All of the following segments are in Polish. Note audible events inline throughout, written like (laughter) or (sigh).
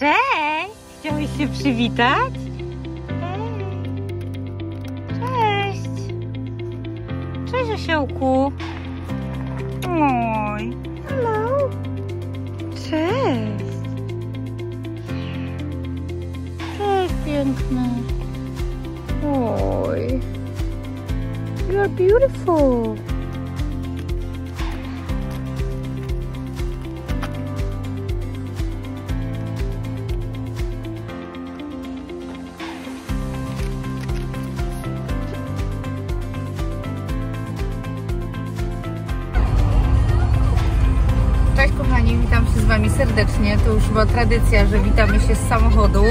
Cześć! Chciałeś się przywitać? Cześć! Cześć, osiołku! Oj! Hello! Cześć! Cześć, piękny! Oj! You are beautiful! Chyba tradycja, że witamy się z samochodu,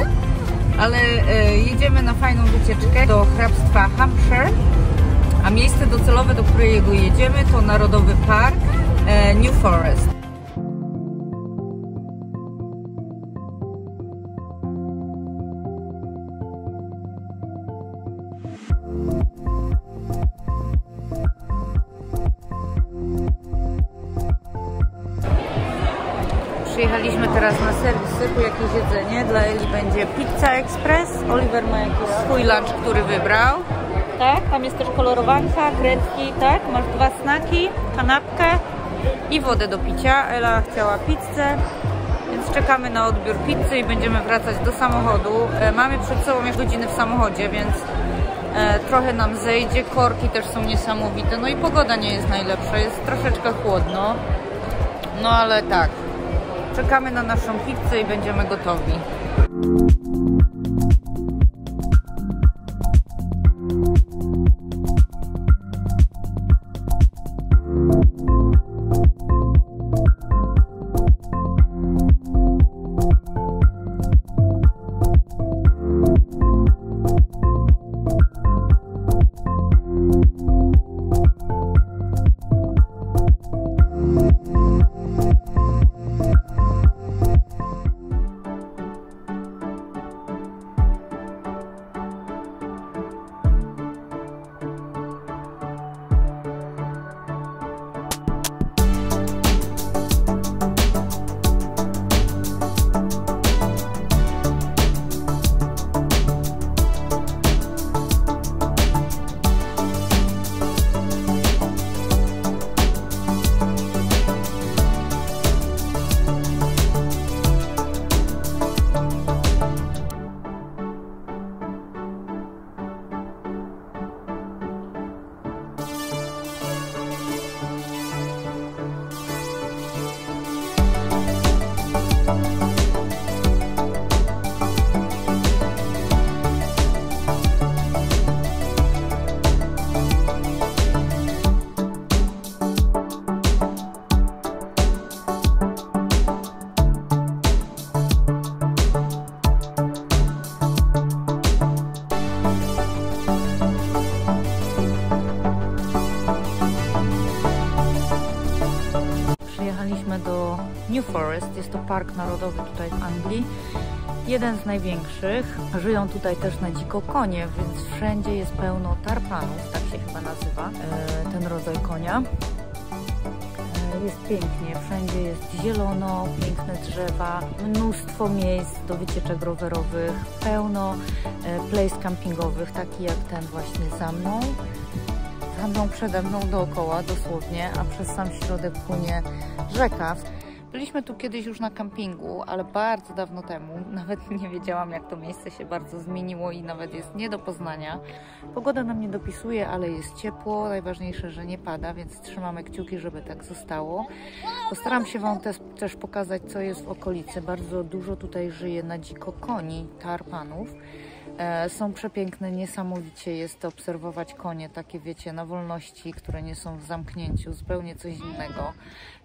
ale e, jedziemy na fajną wycieczkę do hrabstwa Hampshire, a miejsce docelowe, do którego jedziemy to Narodowy Park e, New Forest. Teraz na serwis po jakieś jedzenie. Dla Eli będzie Pizza Express. Oliver ma jakiś swój lunch, który wybrał. Tak, tam jest też kolorowanka, kredki, tak? Masz dwa snaki, kanapkę i wodę do picia. Ela chciała pizzę, więc czekamy na odbiór pizzy i będziemy wracać do samochodu. E, mamy przed sobą już godziny w samochodzie, więc e, trochę nam zejdzie. Korki też są niesamowite. No i pogoda nie jest najlepsza, jest troszeczkę chłodno. No ale tak, Czekamy na naszą pizzę i będziemy gotowi. New Forest. Jest to park narodowy tutaj w Anglii. Jeden z największych. Żyją tutaj też na dziko konie, więc wszędzie jest pełno tarpanów, tak się chyba nazywa e, ten rodzaj konia. E, Jest pięknie, wszędzie jest zielono, piękne drzewa, mnóstwo miejsc do wycieczek rowerowych, pełno e, place campingowych, taki jak ten właśnie za mną mną, przede mną, dookoła dosłownie, a przez sam środek płynie rzeka. Byliśmy tu kiedyś już na kampingu, ale bardzo dawno temu. (laughs) Nawet nie wiedziałam, jak to miejsce się bardzo zmieniło i nawet jest nie do poznania. Pogoda nam nie dopisuje, ale jest ciepło. Najważniejsze, że nie pada, więc trzymamy kciuki, żeby tak zostało. Postaram się Wam też, też pokazać, co jest w okolicy. Bardzo dużo tutaj żyje na dziko koni, tarpanów. E, Są przepiękne, niesamowicie jest obserwować konie, takie wiecie, na wolności, które nie są w zamknięciu, zupełnie coś innego.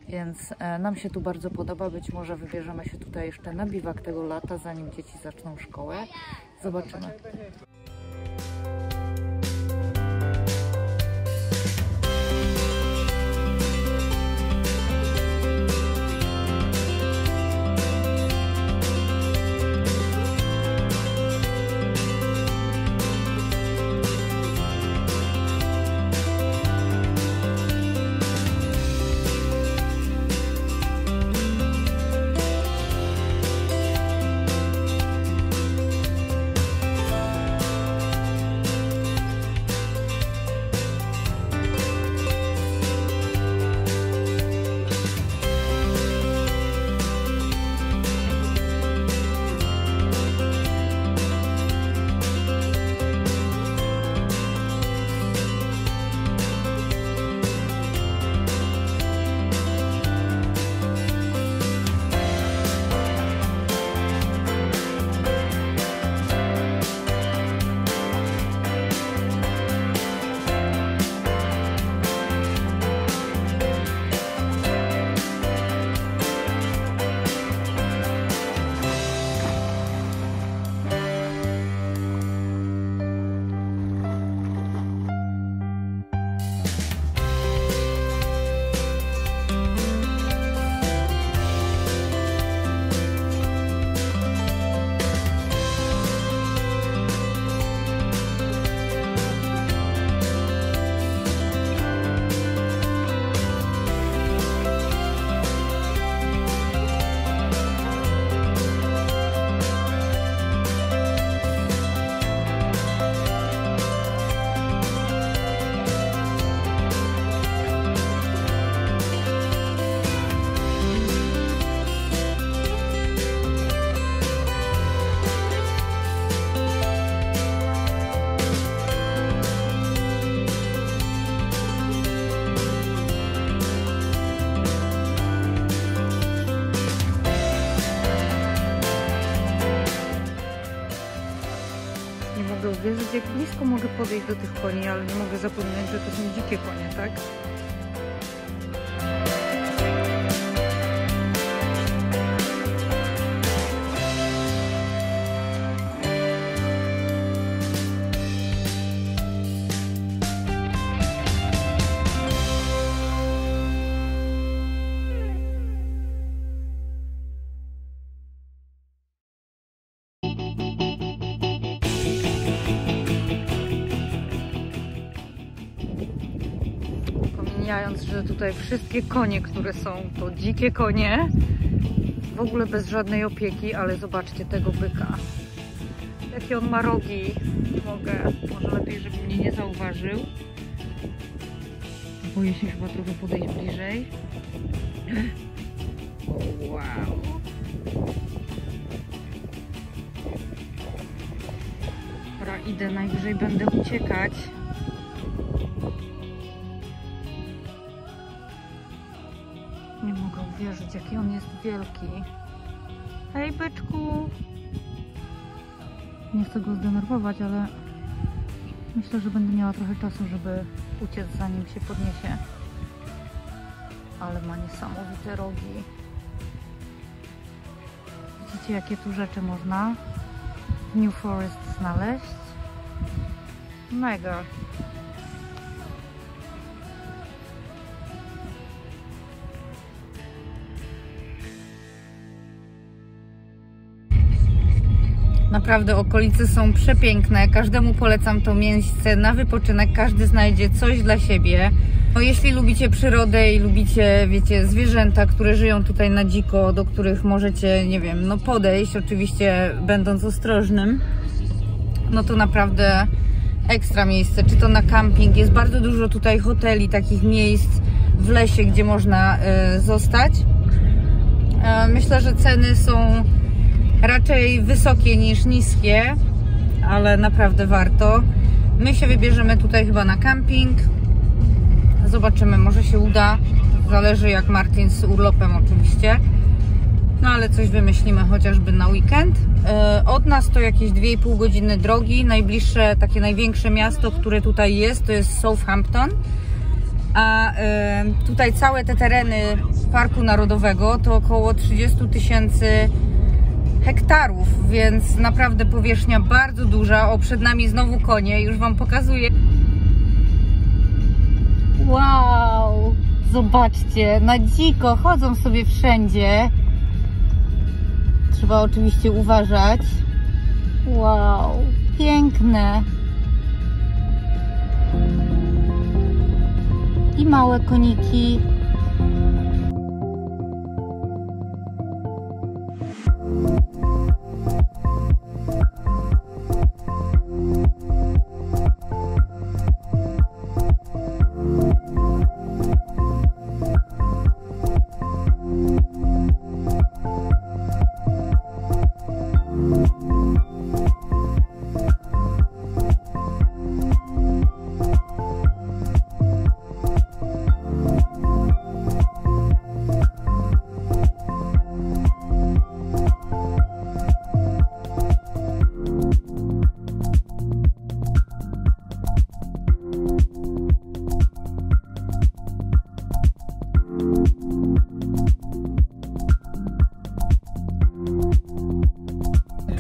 Więc e, nam się tu bardzo podoba. Być może wybierzemy się tutaj jeszcze na biwak tego lata, zanim dzieci zaczną szkołę. Zobaczymy. Mogę uwierzyć, jak blisko mogę podejść do tych koni, ale nie mogę zapominać, że to są dzikie konie, tak? Pomijając, że tutaj wszystkie konie, które są, to dzikie konie, w ogóle bez żadnej opieki, ale zobaczcie tego byka. Jakie on ma rogi. Mogę, może lepiej, żeby mnie nie zauważył. Boję się chyba trochę podejść bliżej. O, wow. Dobra, idę, najwyżej będę uciekać. Nie mogę uwierzyć, jaki on jest wielki. Hej, byczku! Nie chcę go zdenerwować, ale myślę, że będę miała trochę czasu, żeby uciec zanim się podniesie. Ale ma niesamowite rogi. Widzicie, jakie tu rzeczy można w New Forest znaleźć? Mega. Naprawdę okolice są przepiękne. Każdemu polecam to miejsce na wypoczynek. Każdy znajdzie coś dla siebie. No, jeśli lubicie przyrodę i lubicie, wiecie, zwierzęta, które żyją tutaj na dziko, do których możecie, nie wiem, no podejść, oczywiście będąc ostrożnym, no to naprawdę ekstra miejsce. Czy to na camping, jest bardzo dużo tutaj hoteli, takich miejsc w lesie, gdzie można y, zostać. Y, myślę, że ceny są raczej wysokie niż niskie, ale naprawdę warto. My się wybierzemy tutaj chyba na camping. Zobaczymy, może się uda. Zależy jak Martin z urlopem oczywiście. No ale coś wymyślimy chociażby na weekend. Od nas to jakieś 2,5 godziny drogi. Najbliższe, takie największe miasto, które tutaj jest, to jest Southampton. A tutaj całe te tereny Parku Narodowego to około 30 tysięcy hektarów, więc naprawdę powierzchnia bardzo duża. O, przed nami znowu konie, już Wam pokazuję. Wow! Zobaczcie, na dziko chodzą sobie wszędzie. Trzeba oczywiście uważać. Wow, piękne. I małe koniki.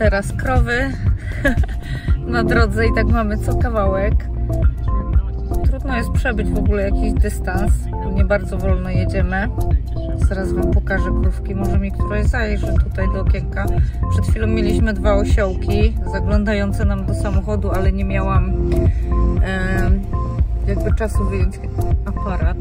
Teraz krowy (laughs) na drodze i tak mamy co kawałek. Trudno jest przebyć w ogóle jakiś dystans, nie bardzo wolno jedziemy. Zaraz Wam pokażę krówki, może mi któraś zajrzy tutaj do okienka. Przed chwilą mieliśmy dwa osiołki zaglądające nam do samochodu, ale nie miałam e, jakby czasu wyjąć aparat.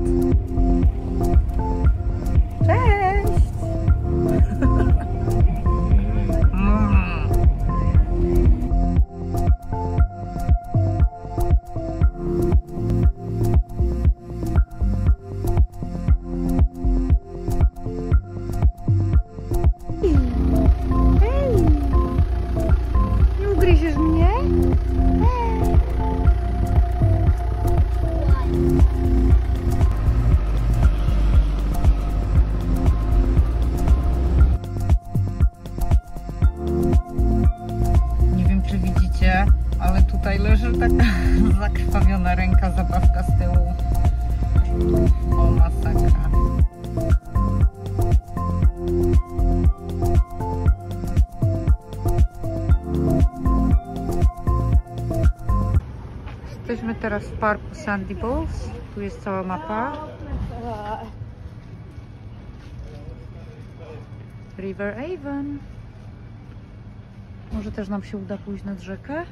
Taka (laughs) zakrwawiona ręka, zabawka z tyłu. O, masakra. Jesteśmy teraz w parku Sandy Balls. Tu jest cała mapa. River Avon. Może też nam się uda pójść nad rzekę?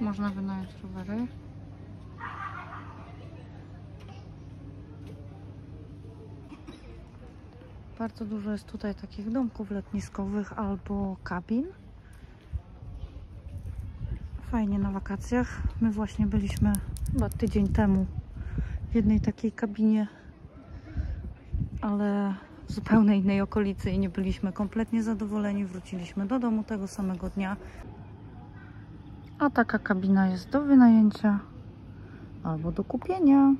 Można wynająć rowery. Bardzo dużo jest tutaj takich domków letniskowych albo kabin. Fajnie na wakacjach. My właśnie byliśmy chyba tydzień temu w jednej takiej kabinie, ale w zupełnie innej okolicy i nie byliśmy kompletnie zadowoleni. Wróciliśmy do domu tego samego dnia. A taka kabina jest do wynajęcia albo do kupienia.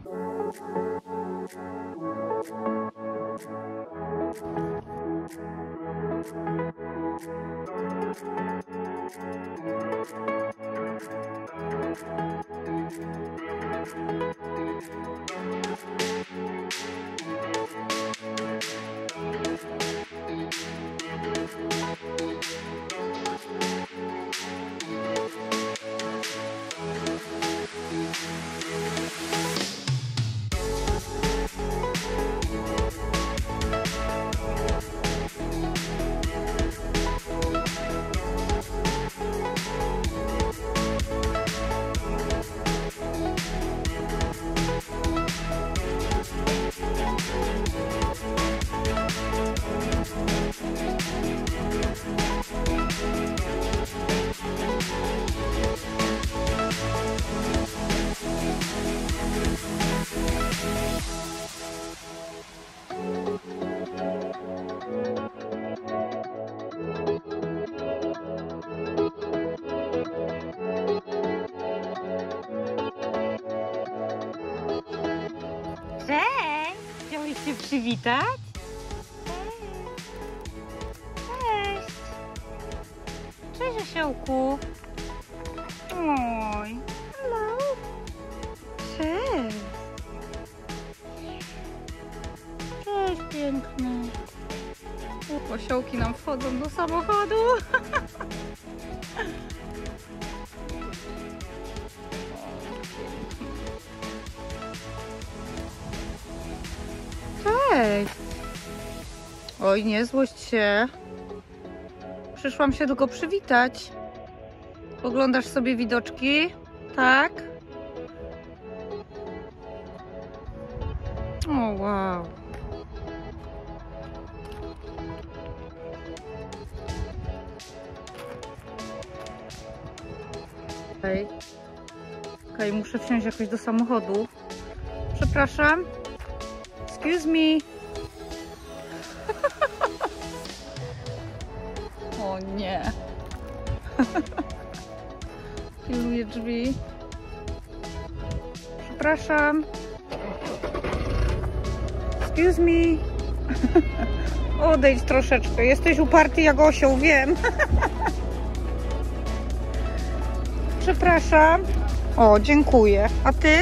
Się przywitać? Cześć! Cześć, Osiołku! Oj! Hello! Cześć! Cześć, piękny! Osiołki nam wchodzą do samochodu! (laughs) Oj, nie złość się. Przyszłam się tylko przywitać. Oglądasz sobie widoczki? Tak? O, wow. Okej. Okej, muszę wsiąść jakoś do samochodu. Przepraszam. Excuse me. O nie. (laughs) Piluję drzwi. Przepraszam. Excuse me. (laughs) Odejdź troszeczkę. Jesteś uparty jak osioł, wiem. (laughs) Przepraszam. O, dziękuję. A ty?